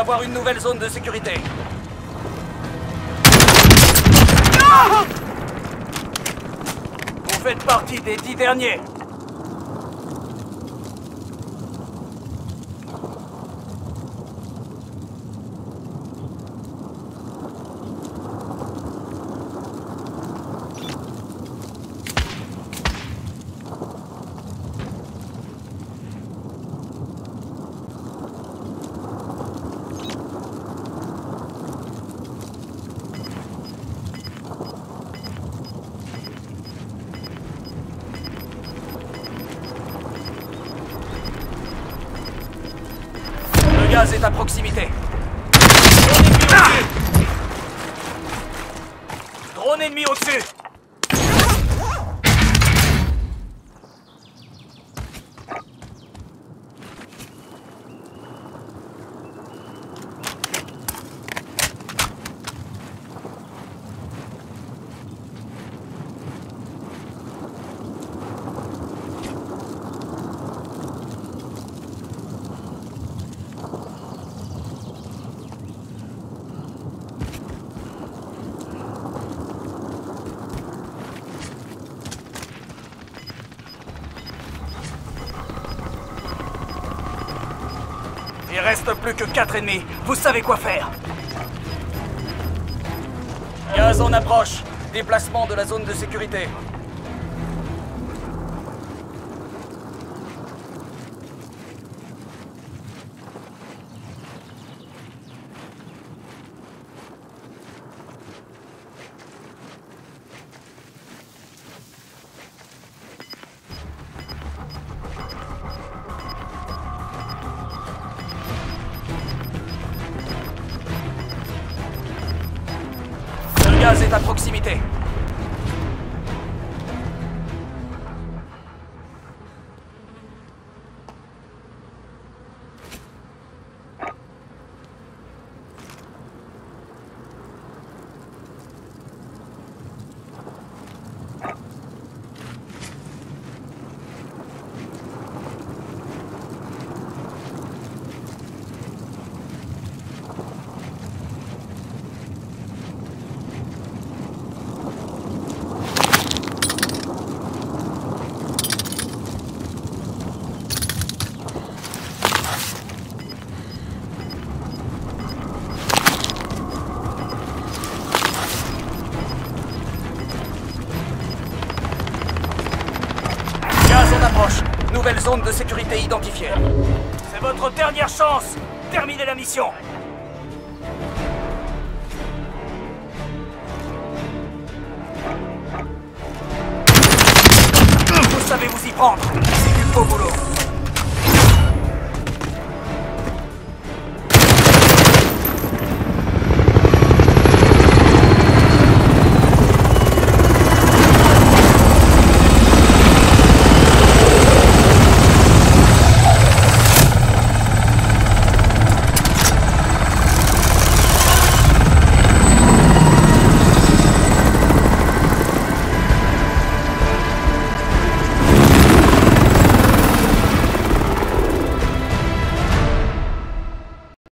avoir une nouvelle zone de sécurité. Vous faites partie des dix derniers. Gaz est à proximité. Drone ennemi au-dessus. Drone ennemi au-dessus. Il reste plus que quatre ennemis. Vous savez quoi faire. Gaz en approche. Déplacement de la zone de sécurité. Gaz est à proximité. Nouvelle zone de sécurité identifiée. C'est votre dernière chance. Terminez la mission. Vous savez vous y prendre. C'est du beau boulot.